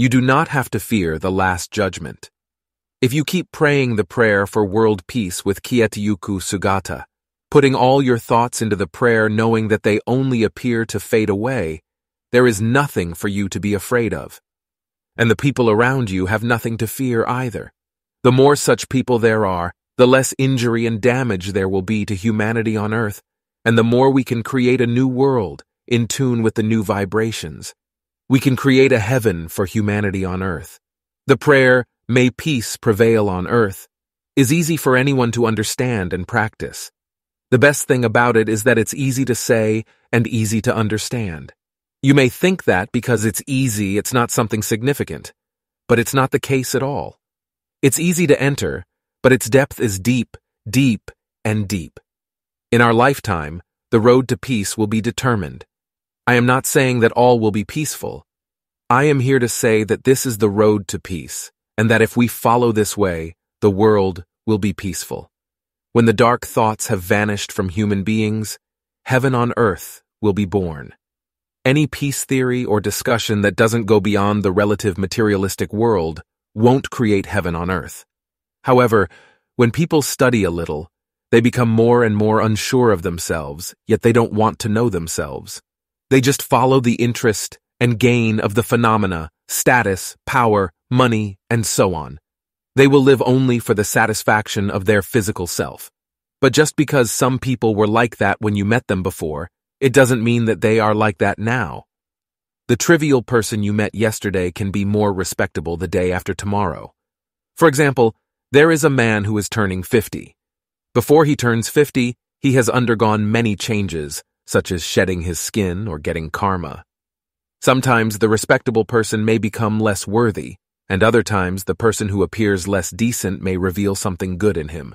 You do not have to fear the last judgment. If you keep praying the prayer for world peace with Kieteyuku Sugata, putting all your thoughts into the prayer knowing that they only appear to fade away, there is nothing for you to be afraid of. And the people around you have nothing to fear either. The more such people there are, the less injury and damage there will be to humanity on Earth, and the more we can create a new world in tune with the new vibrations. We can create a heaven for humanity on Earth. The prayer, May peace prevail on Earth, is easy for anyone to understand and practice. The best thing about it is that it's easy to say and easy to understand. You may think that because it's easy, it's not something significant, but it's not the case at all. It's easy to enter, but its depth is deep, deep, and deep. In our lifetime, the road to peace will be determined. I am not saying that all will be peaceful. I am here to say that this is the road to peace, and that if we follow this way, the world will be peaceful. When the dark thoughts have vanished from human beings, heaven on earth will be born. Any peace theory or discussion that doesn't go beyond the relative materialistic world won't create heaven on earth. However, when people study a little, they become more and more unsure of themselves, yet they don't want to know themselves. They just follow the interest and gain of the phenomena, status, power, money, and so on. They will live only for the satisfaction of their physical self. But just because some people were like that when you met them before, it doesn't mean that they are like that now. The trivial person you met yesterday can be more respectable the day after tomorrow. For example, there is a man who is turning 50. Before he turns 50, he has undergone many changes, such as shedding his skin or getting karma. Sometimes the respectable person may become less worthy, and other times the person who appears less decent may reveal something good in him.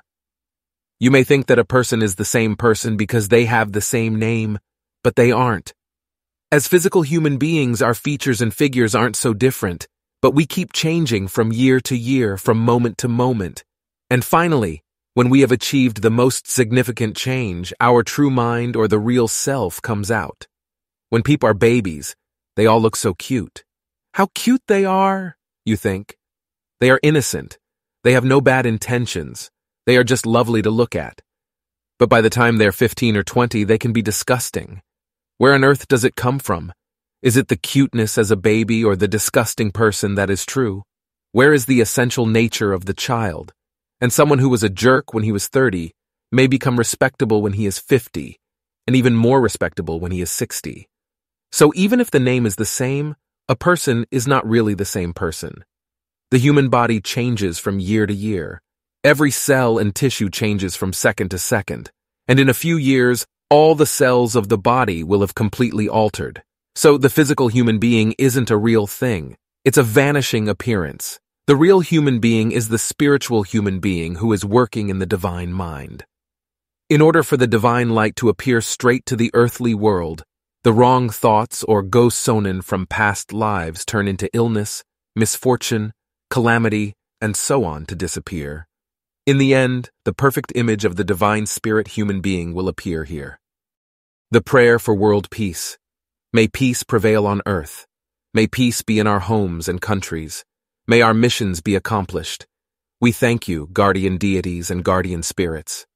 You may think that a person is the same person because they have the same name, but they aren't. As physical human beings, our features and figures aren't so different, but we keep changing from year to year, from moment to moment. And finally, when we have achieved the most significant change, our true mind or the real self comes out. When people are babies, they all look so cute. How cute they are, you think. They are innocent. They have no bad intentions. They are just lovely to look at. But by the time they're 15 or 20, they can be disgusting. Where on earth does it come from? Is it the cuteness as a baby or the disgusting person that is true? Where is the essential nature of the child? And someone who was a jerk when he was 30 may become respectable when he is 50, and even more respectable when he is 60. So even if the name is the same, a person is not really the same person. The human body changes from year to year. Every cell and tissue changes from second to second. And in a few years, all the cells of the body will have completely altered. So the physical human being isn't a real thing. It's a vanishing appearance. The real human being is the spiritual human being who is working in the divine mind. In order for the divine light to appear straight to the earthly world, the wrong thoughts or go-sonen from past lives turn into illness, misfortune, calamity, and so on to disappear. In the end, the perfect image of the divine spirit human being will appear here. The prayer for world peace. May peace prevail on earth. May peace be in our homes and countries. May our missions be accomplished. We thank you, guardian deities and guardian spirits.